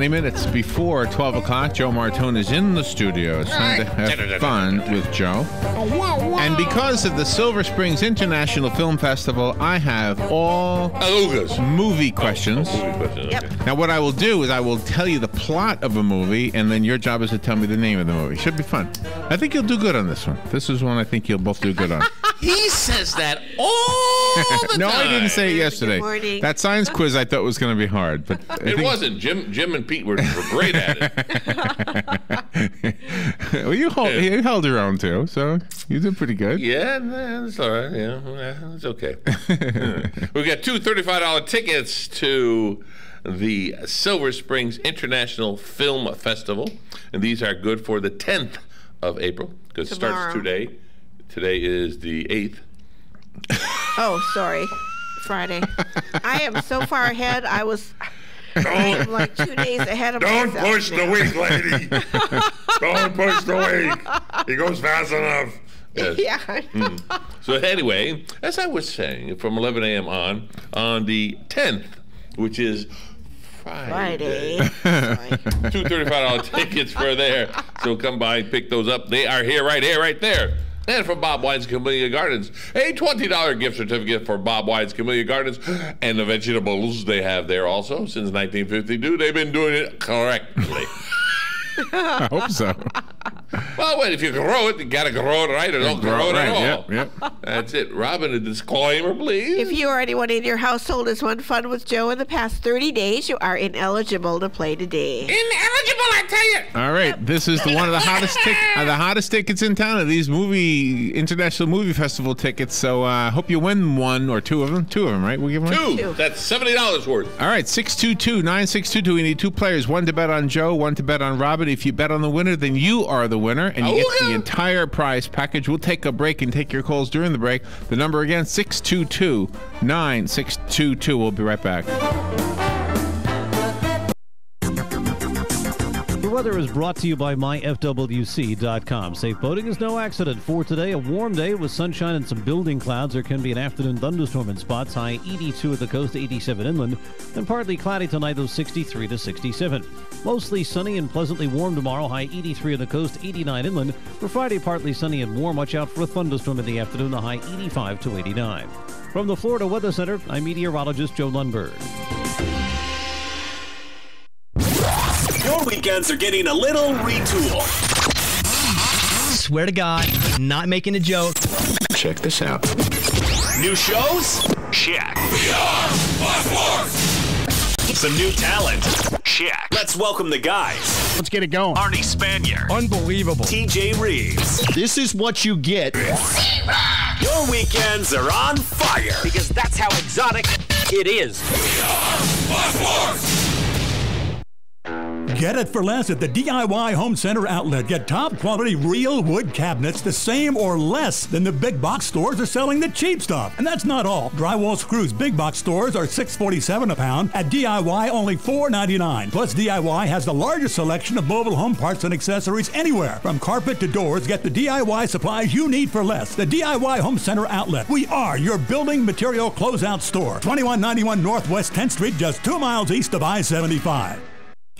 20 minutes before 12 o'clock, Joe Martone is in the studio. It's time to have fun with Joe. And because of the Silver Springs International Film Festival, I have all Alugas. movie questions. Movie question, Yep. Now, what I will do is I will tell you the plot of a movie, and then your job is to tell me the name of the movie. Should be fun. I think you'll do good on this one. This is one I think you'll both do good on. He says that all the no, time. I didn't say it yesterday. morning. That science quiz I thought was going to be hard, but It think- wasn't. Jim, Jim, and Pete were, were great at it. well, you, hold, you held your own too, so you did pretty good. Yeah, nah, it's all right. Yeah, it's okay. we got two $35 tickets to the Silver Springs International Film Festival, and these are good for the 10th of April because it starts today. Today is the 8th. Oh, sorry. Friday. I am so far ahead. I was I am like two days ahead of myself. Don't myself push the week, lady. Don't push the week. He goes fast enough. Yes. Yeah. Mm. So anyway, as I was saying, from 11 a.m. on, on the 10th, which is Friday. Friday. Two $35 tickets for there. So come by pick those up. They are here, right here, right there. And from Bob Wine's Camellia Gardens, a $20 gift certificate for Bob Wine's Camellia Gardens and the vegetables they have there also since 1952. They've been doing it correctly. I hope so. Well, wait, if you grow it, you got to grow it right or don't grow, it right, at all. yep, yep. That's it. Robin, a disclaimer, please. If you or anyone in your household has won fun with Joe in the past 30 days, you are ineligible to play today. Ineligible, I tell you. All right, this is the one of the hottest tic- uh, the hottest tickets in town. Are these movie international movie festival tickets? So I uh, hope you win one or two of them. Two of them, right? We give one. Two. Two. That's seventy dollars worth. All right, 622-9622. We need two players, one to bet on Joe, one to bet on Robin. If you bet on the winner, then you are the winner, and you get the oh, entire prize package. We'll take a break and take your calls during the break. The number again, 622-9622. We'll be right back. Weather is brought to you by myfwc.com. Safe boating is no accident. For today, a warm day with sunshine and some building clouds. There can be an afternoon thunderstorm in spots. High 82 at the coast, 87 inland, and partly cloudy tonight, though 63 to 67. Mostly sunny and pleasantly warm tomorrow. High 83 at the coast, 89 inland. For Friday, partly sunny and warm. Watch out for a thunderstorm in the afternoon. The high 85 to 89. From the Florida Weather Center, I'm meteorologist Joe Lundberg. Your weekends are getting a little retooled. Swear to God, not making a joke. Check this out. New shows? Check. Some new talent? Check. Let's welcome the guys. Let's get it going. Arnie Spanier. Unbelievable. TJ Reeves. This is what you get. Your weekends are on fire. because that's how exotic it is. Get it for less at the DIY Home Center outlet. Get top quality real wood cabinets the same or less than the big box stores are selling the cheap stuff. And that's not all. Drywall screws big box stores are $6.47 a pound. At DIY only $4.99. Plus DIY has the largest selection of mobile home parts and accessories anywhere. From carpet to doors, get the DIY supplies you need for less. The DIY Home Center outlet. We are your building material closeout store. 2191 Northwest 10th Street, just two miles east of I-75.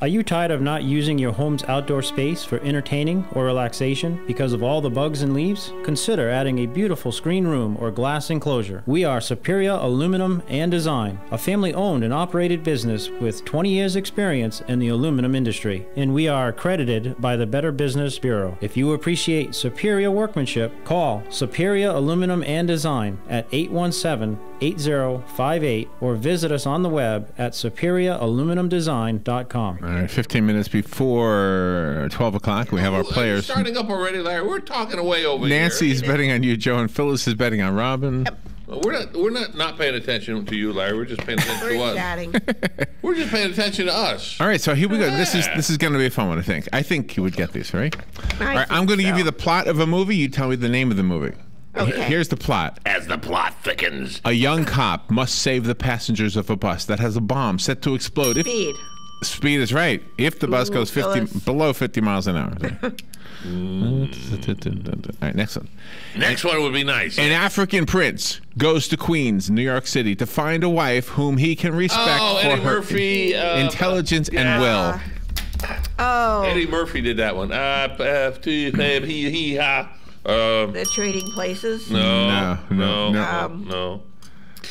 Are you tired of not using your home's outdoor space for entertaining or relaxation because of all the bugs and leaves? Consider adding a beautiful screen room or glass enclosure. We are Superior Aluminum and Design, a family owned and operated business with 20 years experience in the aluminum industry, and we are accredited by the Better Business Bureau. If you appreciate superior workmanship, call Superior Aluminum and Design at 817 8058 or visit us on the web at superioraluminumdesign.com. All right, 15 minutes before 12 o'clock, we have our players. Starting up already, Larry. We're talking away over Nancy's here. Nancy's betting on you, Joe, and Phyllis is betting on Robin. Yep. We're not we're not, not paying attention to you, Larry. We're just paying attention we're to us. Chatting. We're just paying attention to us. All right, so here we go. Yeah. This is this is going to be a fun one. I think. I think you would get this right. I All right, I'm going to so. give you the plot of a movie. You tell me the name of the movie. Okay. Here's the plot. As the plot thickens. A young cop must save the passengers of a bus that has a bomb set to explode if Speed. Speed is right. If the bus Ooh, goes 50 Phyllis. below 50 miles an hour. All right, next one. Next one would be nice. An African prince goes to Queens, New York City, to find a wife whom he can respect Oh, for Eddie her Murphy, uh, intelligence and yeah. will. Oh, Eddie Murphy did that one. Uh, uh, to- uh, he, he, ha. Um, the trading places. no, No, no, no, no. Um, no.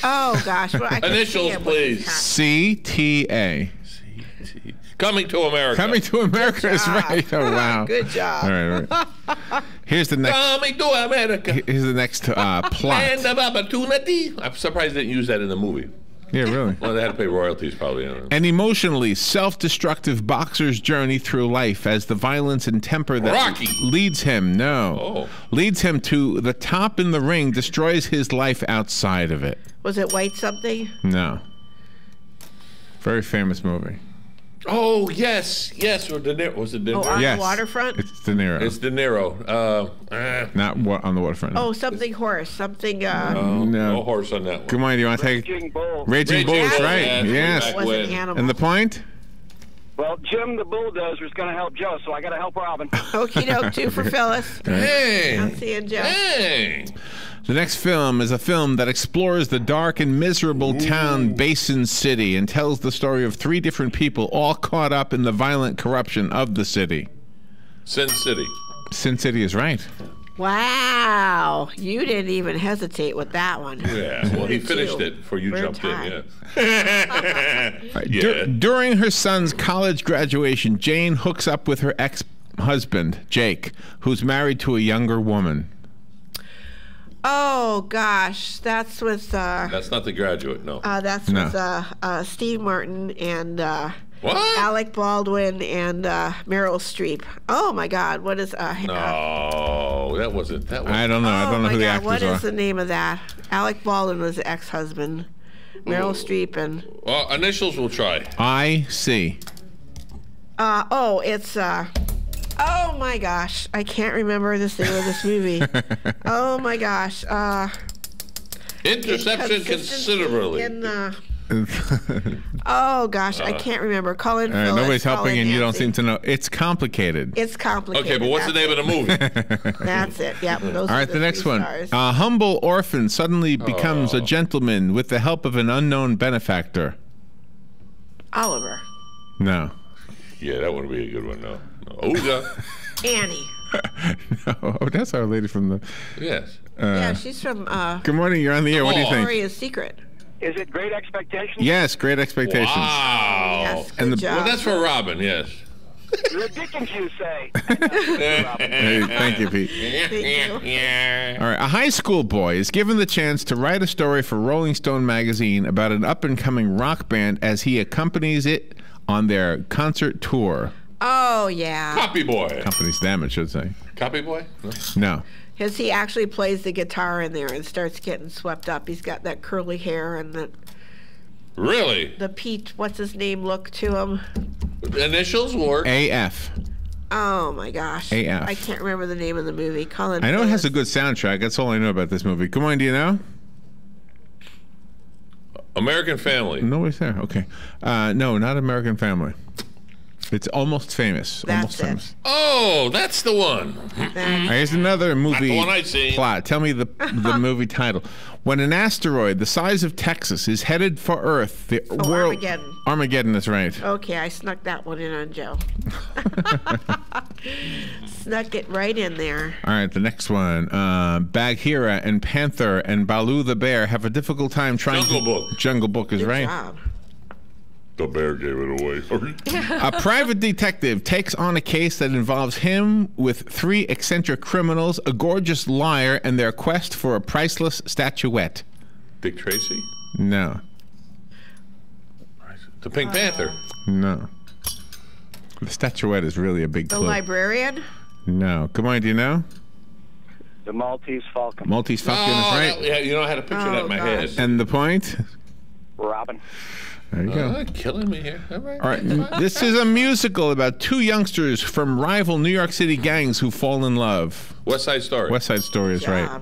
Oh gosh, well, I can see Initials, him with his please. hat. C T A. Coming to America. Coming to America is right. Oh wow. Good job. All right, all right. Here's the next. Coming to America. Here's the next uh, plot. Land of opportunity. I'm surprised they didn't use that in the movie. Yeah, really. Well, they had to pay royalties probably. I. An emotionally self-destructive boxer's journey through life as the violence and temper that Rocky. leads him no Oh. leads him to the top in the ring destroys his life outside of it. Was it white something? No. Very famous movie. Oh yes, yes. Or De Niro was it De Oh, Niro? on yes. the waterfront. It's De Niro. It's De Niro. Uh, eh, Not what on the waterfront. Oh, something horse, something. Uh, no, No. no horse on that one. Come on, do you want to take Raging Bull. Raging Bull? is right. yeah, that's yes. back wasn't animal. And the point? Well, Jim the bulldozer is going to help Joe, so I got to help Robin. Okie doke, two for Phyllis. Hey, I'm seeing Joe. hey. The next film is a film that explores the dark and miserable town Basin City and tells the story of three different people all caught up in the violent corruption of the city. Sin City. Sin City is right. Wow, you didn't even hesitate with that one. Yeah. Well, he finished you? it before you We're jumped tied. in. Yeah. Right. Yeah. Dur- during her son's college graduation, Jane hooks up with her ex husband, Jake, who's married to a younger woman. Oh gosh, that's with uh, That's not the graduate. No. uh that's No. with uh, uh Steve Martin and uh what? Alec Baldwin and uh Meryl Streep. Oh my God, what is uh? uh No, that wasn't. That was. I don't know. I oh don't know my who the God, actors what are. is the name of that? Alec Baldwin was the ex-husband. Meryl Streep and Well, initials will try. I see. uh oh, it's uh. Oh my gosh, I can't remember the name of this movie. oh my gosh, uh. Interception inconsistency considerably. In, uh, oh gosh, I Uh, can't remember. Colin. All right, Phillips, nobody's helping, Colin and you don't seem to know. It's complicated. It's complicated. Okay, but what's the name of the movie? That's it. Yep. Those All are the next one. stars. A humble orphan suddenly becomes Oh. a gentleman with the help of an unknown benefactor. Oliver. No. yeah, that wouldn't be a good one. No. no. Ooga. Annie. no. Oh, that's our lady from the. yes. Uh, yeah, she's from uh, Good morning. You're on the air. What do you Oh. think? Victoria's Secret. Is it Great Expectations? Yes, great expectations. Wow. Yes, good And the- job. Well, that's for Robin. Yes. The Dickens, you say. Hey, thank you, Pete. Thank you. Yeah. All right, a high school boy is given the chance to write a story for Rolling Stone magazine about an up and coming rock band as he accompanies it on their concert tour. Oh yeah. Copy boy. Accompanies them, it should say. Copy boy. No. No. Because he actually plays the guitar in there and starts getting swept up. He's got that curly hair and the Really? the Pete, what's his name, look to him. Initials work. AF. Oh my gosh. AF. I can't remember the name of the movie. Colin. I know it has a good soundtrack. That's all I know about this movie. Come on, do you know? American Family. Nobody's there. Okay. Uh, no, not American Family. It's almost famous. That's almost it. famous. Oh, that's the one. Here's another movie the one I'd seen. plot. Tell me the the movie title. When an asteroid the size of Texas is headed for Earth, the Oh, world Armageddon. Armageddon is right. Okay, I snuck that one in on Joe. snuck it right in there. All right, the next one. Uh, Bagheera and Panther and Baloo the bear have a difficult time trying Jungle to. Book. Jungle Book is Good right. job. The bear gave it away. A private detective takes on a case that involves him with three eccentric criminals, a gorgeous liar, and their quest for a priceless statuette. Dick Tracy. No, The Pink Panther. no. The statuette is really a big The clue. librarian. no. Come on, do you know? The Maltese Falcon. Maltese Falcon Oh, is that- right. yeah, you know, I had a picture of that in oh, my Oh, head. And the point? Robin. There you go. Uh, killing me here. All right. All right, this is a musical about two youngsters from rival New York City gangs who fall in love. West Side Story. West Side Story is right.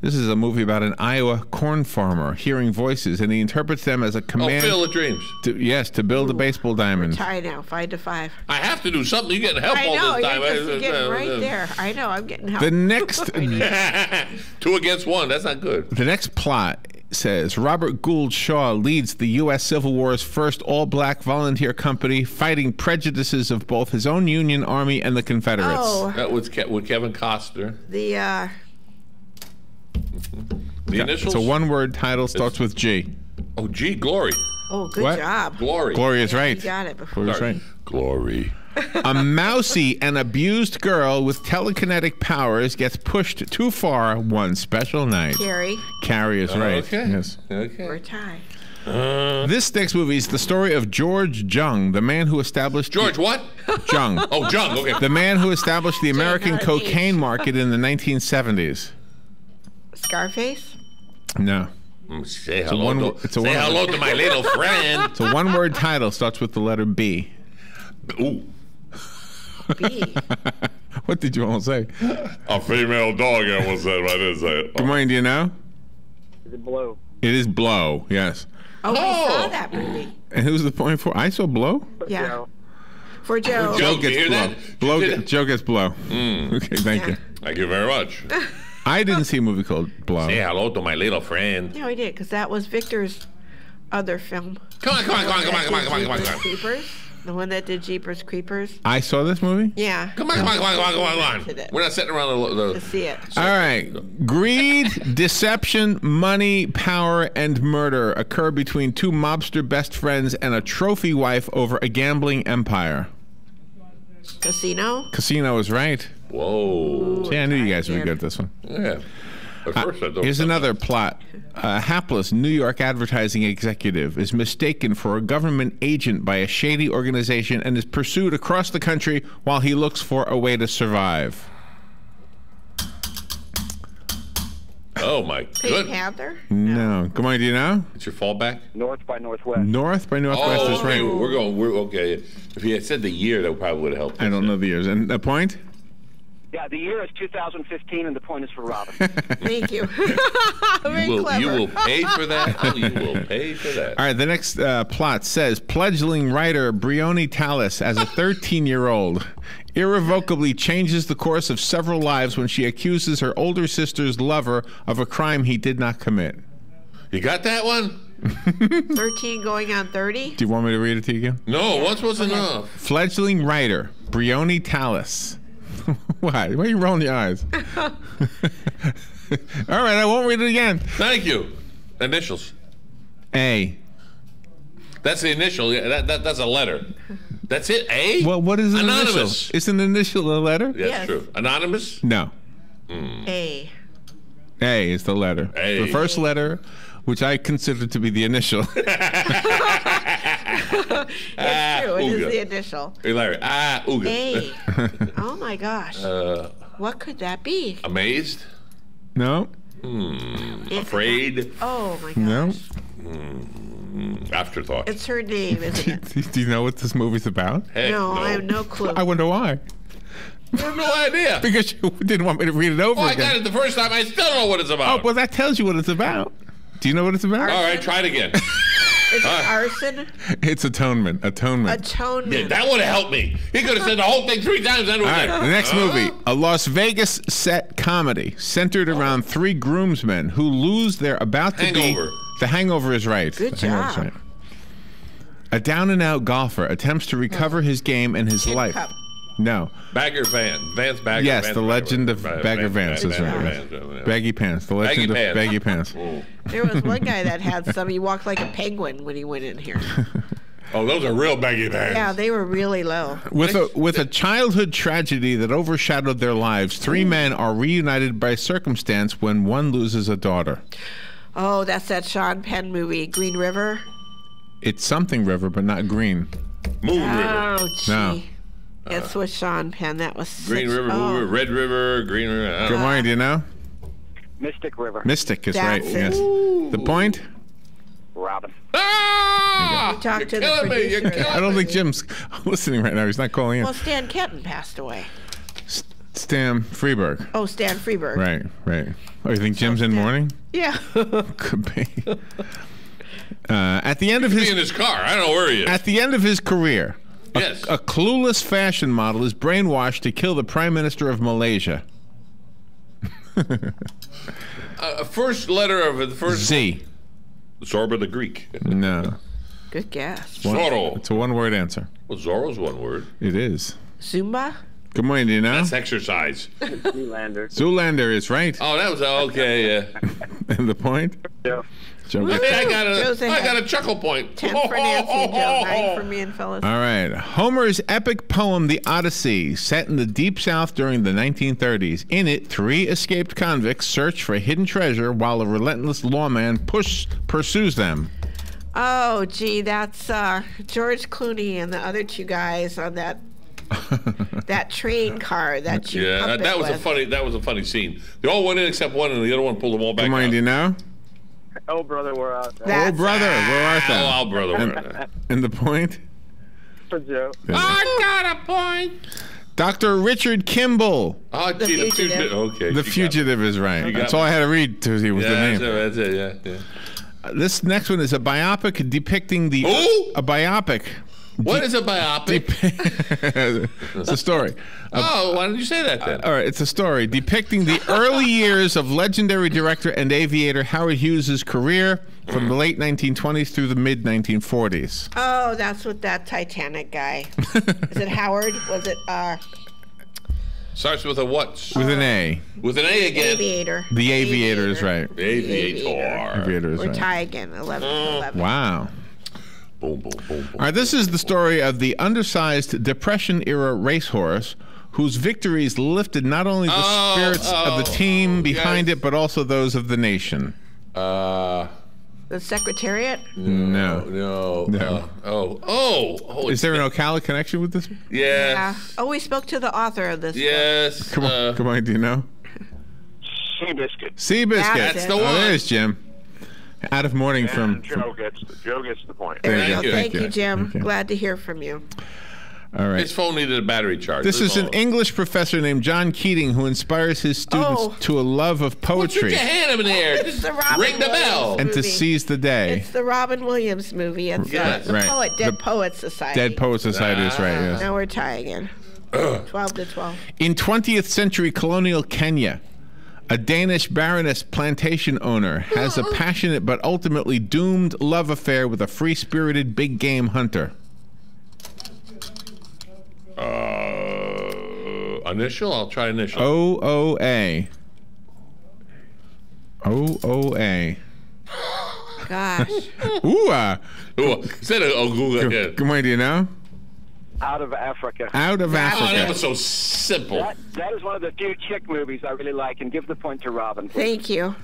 This is a movie about an Iowa corn farmer hearing voices, and he interprets them as a Oh, command. Field of Dreams. to, yes, to build a baseball diamond. Tie now, five to five. I have to do something. You're getting help I all know, this time. you're just getting right there. I know, I'm getting help. The next, Two against one. That's not good. the next plot says Robert Gould Shaw leads the U.S. Civil War's first all-black volunteer company, fighting prejudices of both his own Union Army and the Confederates. Oh. That was Ke- with Kevin Costner. The uh, The Yeah, initials. It's a one-word title, starts with G. Oh, G, glory. oh, good What? job. Glory. Glory is You right. got it before. Glory is right. Glory. A mousy and abused girl with telekinetic powers gets pushed too far one special night. Carrie Carrie is right. Okay. Yes. Okay. or tie. This next movie is the story of George Jung, the man who established George, what? Jung, Oh, Jung. Okay. the man who established the American not cocaine market in the 1970s. Scarface. No, Mm, Say a hello. one- to, it's a say one- hello to my little friend. it's a one-word title, starts with the letter B. Ooh. B. What did you all say? A female dog, I almost said. I didn't say it. Good morning. Do you know? Is it blue? It is Blow. Yes. Oh, we Oh. saw that movie. And who's the point for? I saw Blow. Yeah. Joe. For Joe. Joe. Joe you gets hear blow. that? Blow. Did Get. Joe gets blow. Mm. Okay, thank you. Thank you very much. I didn't see a movie called Blow. Say hello to my little friend. No, he did, because that was Victor's other film. Come on, come on, come on, come on, come on, come on, come on, come on. Creepers. The one that did Jeepers Creepers. I saw this movie. Yeah. Come on, come on, come on, come on, come on, come on. We're not sitting around the. To see it. All right. Greed, deception, money, power, and murder occur between two mobster best friends and a trophy wife over a gambling empire. Casino. Casino is right. Whoa. See, I knew you guys would be good at this one. Yeah. At first, uh, I thought Here's another plot. A hapless New York advertising executive is mistaken for a government agent by a shady organization and is pursued across the country while he looks for a way to survive. Oh my Pink goodness. Panther. No. Come on, do you know? It's your fallback. North by Northwest. North by Northwest Oh, is okay. right. We're going. We're okay. If he had said the year, that probably would have helped. I don't know the years. And the point? Yeah, the year is 2015, and the point is for Robin. Thank you. Very You will, clever. you will pay for that. Oh, you will pay for that. All right, the next uh, plot says fledgling writer Briony Tallis, as a 13 year old, irrevocably changes the course of several lives when she accuses her older sister's lover of a crime he did not commit. You got that one? 13 going on 30. Do you want me to read it to you again? No, once was enough. Fledgling writer Briony Tallis. Why? Why are you rolling your eyes? All right, I won't read it again. Thank you. Initials. A. That's the initial. Yeah, that, that that's a letter. That's it. A. Well, what is an Anonymous. initial? Is an initial a letter? That's Yes. true. Anonymous. No. A. A is the letter. A. The first letter, which I consider to be the initial. It's true. It is Ooga. the initial. Hey, Larry. Ah, ooga. A. Oh my gosh. Uh, What could that be? amazed. no. Afraid. Oh my gosh. No. Afterthought. It's her name, isn't it? Do you know what this movie's about? Heck no, I have no clue. I wonder why. I have no idea. Because you didn't want me to read it over Oh, I got it the first time. I still don't know what it's about. Oh, well, that tells you what it's about. Do you know what it's about? All right, try it again. Is it Uh, arson? It's atonement. Atonement. Atonement. Yeah, that would have helped me. He could have said the whole thing three times. Then it All was right, like, the next movie, a Las Vegas set comedy centered around three groomsmen who lose their about to Hangover. be. The Hangover is right. Good The Hangover's job. right. A down and out golfer attempts to recover his game and his Tin life. Cup. No. Bagger Van. Vance Bagger. Yes, Vance the legend of Bagger, Bagger Vance is right. Vance. Baggy pants. The Baggy legend of pants. baggy pants. Oh. There was one guy that had some. He walked like a penguin when he went in here. Oh, those are real baggy pants. Yeah, they were really low. With a with a childhood tragedy that overshadowed their lives, three mm. men are reunited by circumstance when one loses a daughter. Oh, that's that Sean Penn movie, Green River. It's something river, but not green. Moon River. Oh, gee. No. It's with Sean Penn. That was Green such- River, oh. River, Red River, Green River. I don't Good morning. Do you know? Mystic River. Mystic is That's right. it. Yes. The point? Robin. Ah! We talked You're to the killing me. You're producer. killing I don't think Jim's listening right now. He's not calling in. Well, Stan Kenton passed away. Stan Freberg. Oh, Stan Freberg. Right, right. Oh, you think Jim's in mourning? Yeah. Could be. Uh, at the end of Be his in his car. I don't know where he is. at the end of his career, a, Yes. a clueless fashion model is brainwashed to kill the prime minister of Malaysia. Uh, first letter of the first. Z. Zorba the Greek. No. Good guess. One- Zorro. It's a one-word answer. Well, Zorro's one word. It is. Zumba. Good morning, do you know? That's exercise. Zoolander. Zoolander is right. Oh, that was okay. Yeah. and the point? Yeah. Joe I, I got a, Joe's I got a chuckle point. Ten for Nancy and Joe. Nine for me and Phyllis. All right. Homer's epic poem, The Odyssey, set in the Deep South during the 1930s. In it, three escaped convicts search for hidden treasure while a relentless lawman push, pursues them. Oh, gee, that's uh, George Clooney and the other two guys on that that train car that you Yeah, that, that was a funny. That was a funny scene. They all went in except one, and the other one pulled them all back Good morning, out. you know? Oh, brother, we're out. That's oh, brother, where art Oh, thou? our brother. And, and the point? For Joe. I got a point. Dr. Richard Kimball. Oh, The gee, the fugitive. fugitive. Okay. The you got Fugitive is right. You got That's all I had to read to see it. was Yeah, the that's name. it, that's it. Yeah, yeah. Uh, This next one is a biopic depicting the. Ooh! A biopic. What is a biopic? it's a story. oh, why didn't you say that then? All right, it's a story depicting the early years of legendary director and aviator Howard Hughes' career from the late 1920s through the mid 1940s. Oh, that's what that Titanic guy. Is it Howard? Was it uh, Starts with a what? With an A. With an A again. Aviator? The aviator is right. Aviator. Aviator is Or right. tie again, 11 to 11. Wow. Boom, boom, boom, boom. All right, this is the story of the undersized Depression era racehorse whose victories lifted not only the Oh, spirits of the oh, team behind yes. it, but also those of the nation. Uh, The Secretariat? No. no. No. Uh, oh, oh, oh. Is there an Ocala connection with this? Yes. Yeah. Oh, we spoke to the author of this. book. Yes. Come on, uh, come on, do you know? Seabiscuit. Seabiscuit. That's the Oh, one. there's Jim. Out of mourning from. And Joe gets Joe gets the point. There There you you go. go. Thank Thank you, you. Jim. Okay. Glad to hear from you. All right. His phone needed a battery charge. This That's is an. English professor named John Keating who inspires his students Oh. to a love of Put poetry your hand up in the air. It's Just the Robin ring the bell. Williams and to seize the day. It's the Robin Williams movie. It's Yes. uh, the Right. poet, Dead The Poets Society. Dead Poet Society is right, yes. Now we're tying in. 12 to 12. In 20th century colonial Kenya, a Danish baroness plantation owner has a passionate but ultimately doomed love affair with a free spirited big game hunter. Uh, initial? I'll try initial. O O A. O O A. Gosh. Ooh, uh, Ooh, said it. Oh, Google again. good morning, do you know? Out of Africa. Out of Oh, that Africa. was so simple. That, that is one of the few chick movies I really like, and give the point to Robin. please. Thank you.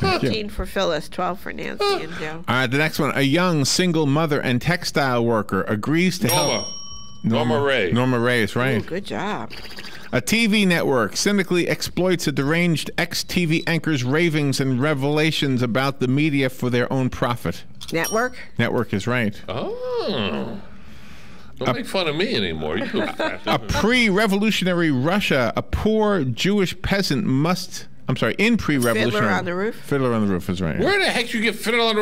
15 for Phyllis, 12 for Nancy and Joe. All right, the next one. A young single mother and textile worker agrees to help. Norma. Norma Rae. Norma Rae is right. Ooh, good job. A TV network cynically exploits a deranged ex TV anchor's ravings and revelations about the media for their own profit. Network? Network is right. Oh. Don't make fun of me anymore. You. A pre revolutionary Russia, a poor Jewish peasant must. I'm sorry, in pre revolutionary. Fiddler on the Roof? Fiddler on the Roof is right. Where the heck you get fiddle the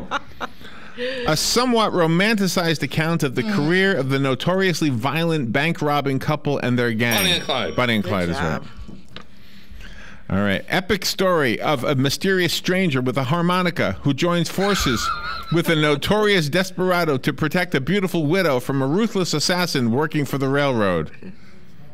roof? A somewhat romanticized account of the career of the notoriously violent bank robbing couple and their gang. Bonnie and Clyde. Bonnie and Good Clyde is right. Job. All right. Epic story of a mysterious stranger with a harmonica who joins forces with a notorious desperado to protect a beautiful widow from a ruthless assassin working for the railroad.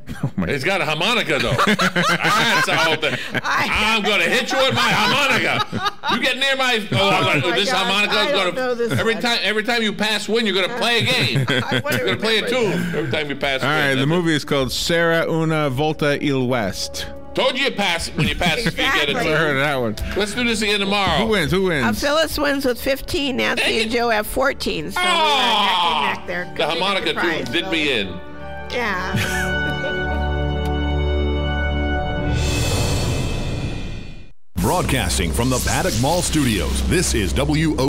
He's got a harmonica though. That's the whole thing. I'm gonna hit you with my harmonica. You get near my oh, I'm gonna, oh my this gosh, harmonica I is gonna this every one. time every time you pass one, you're gonna play a game. You're gonna play a tune every time you pass. All win. right. The movie is called Sarah Una Volta Il West. It. Told you you pass when you pass. You get a Exactly. I heard of that one. Let's do this again tomorrow. Who wins? Who Uh, wins? Phyllis wins with 15. Nancy Dang and. Joe have 14. So we're Ah! neck neck there. The Good harmonica prize, tune did me in. Yeah. Broadcasting from the Paddock Mall Studios, this is WO.